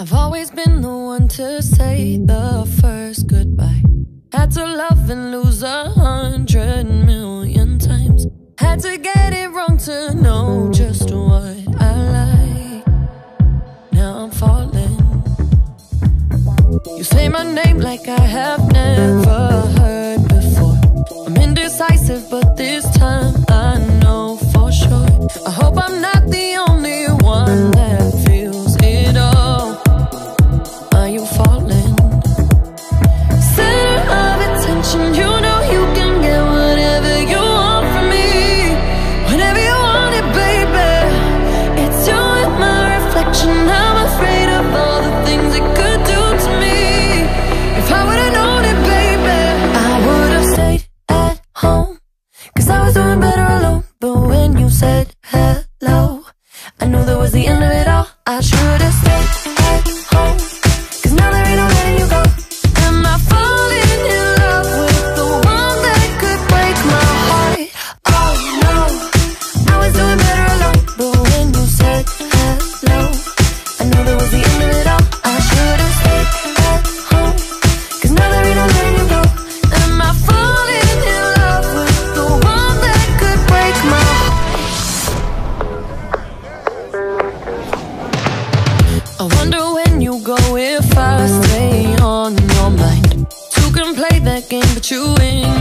I've always been the one to say the first goodbye. Had to love and lose a hundred million times. Had to get it wrong to know just what I like. Now I'm falling. You say my name like I have never heard before. I'm indecisive, but this time I said I wonder when you go if I stay on your mind. Two can play that game, but you ain't.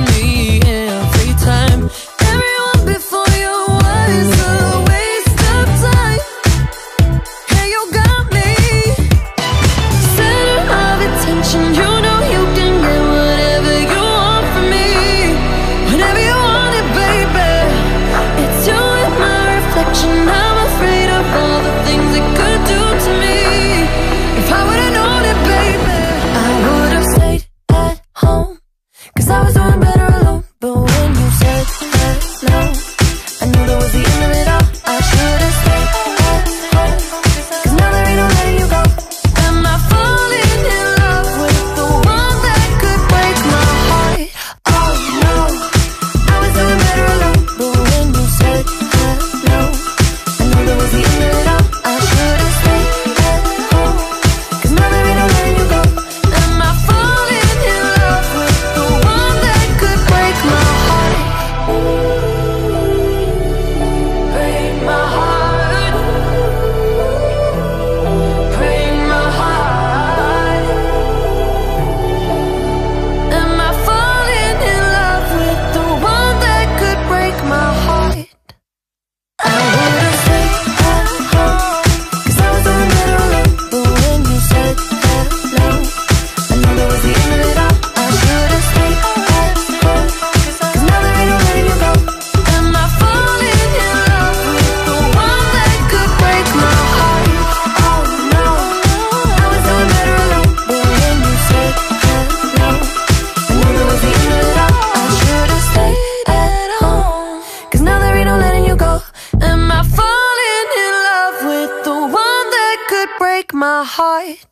break my heart.